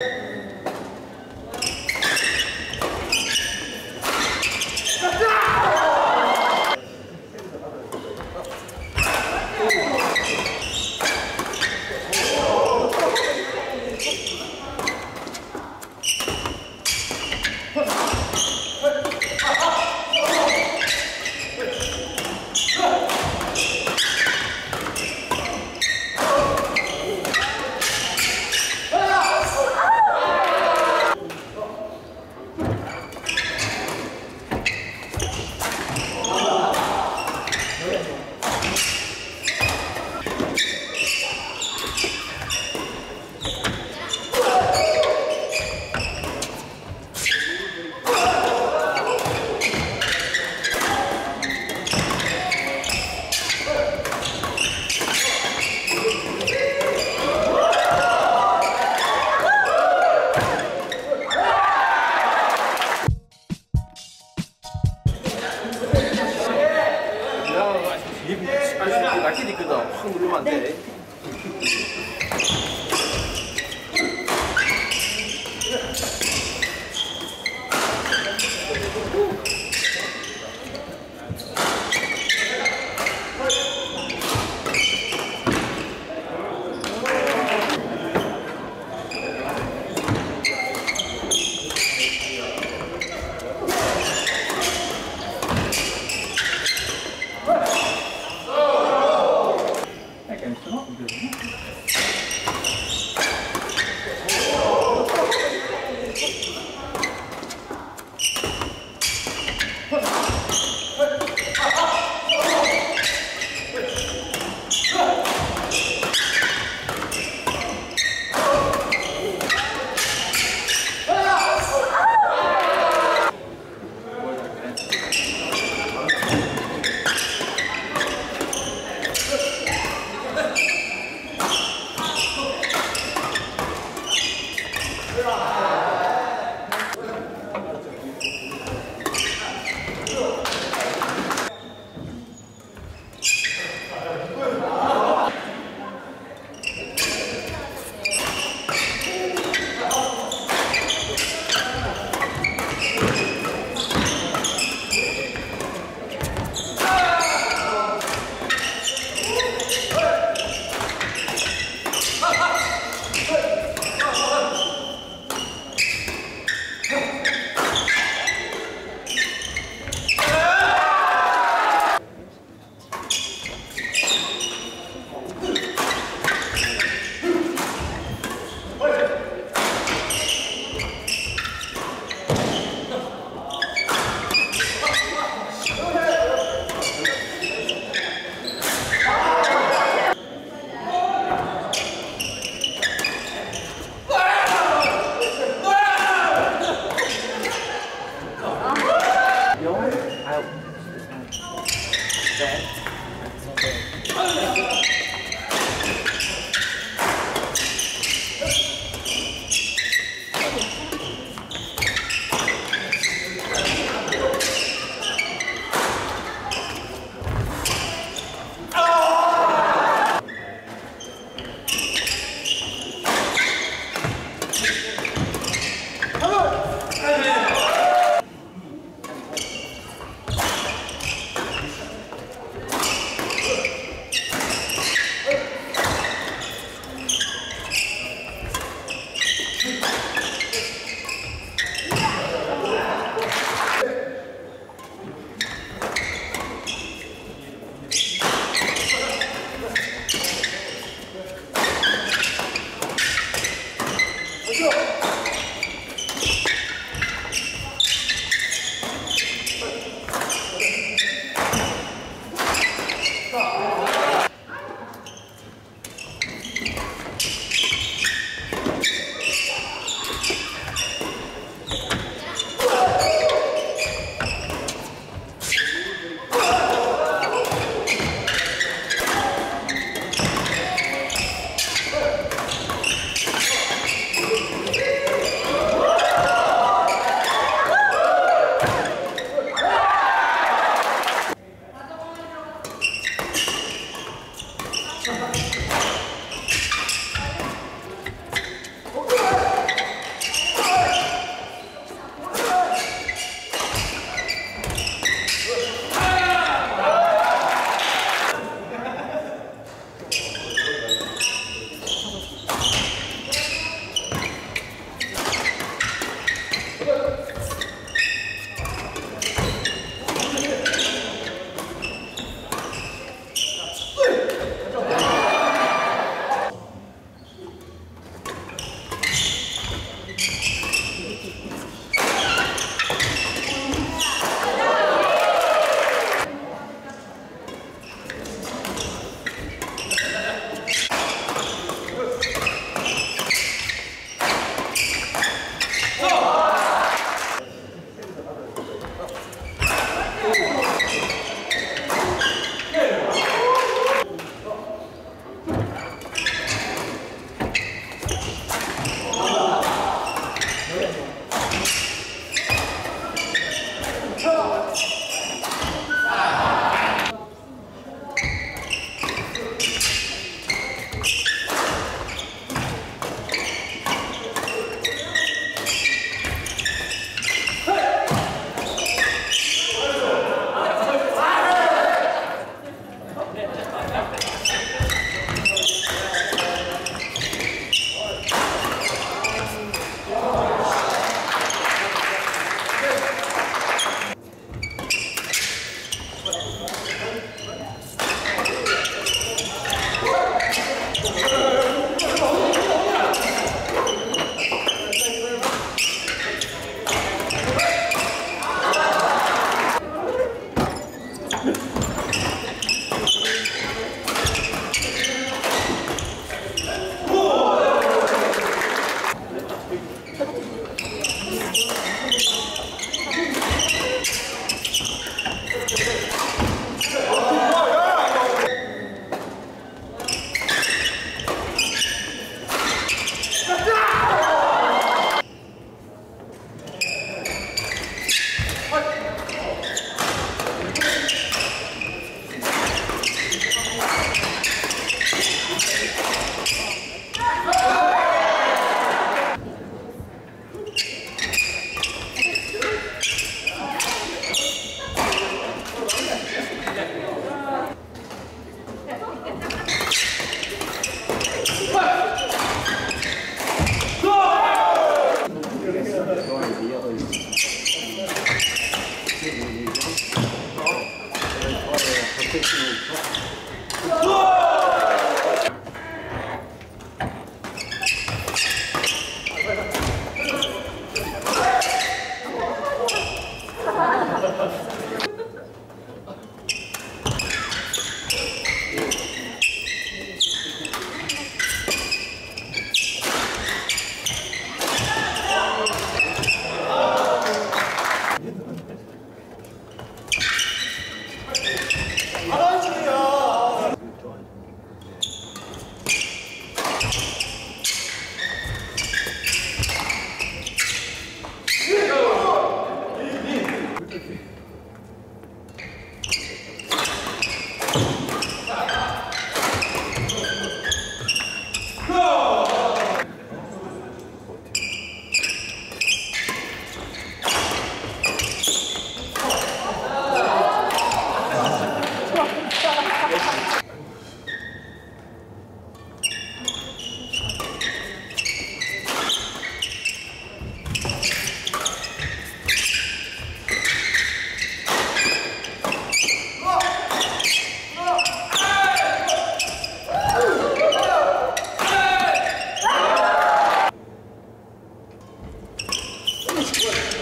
아! Good.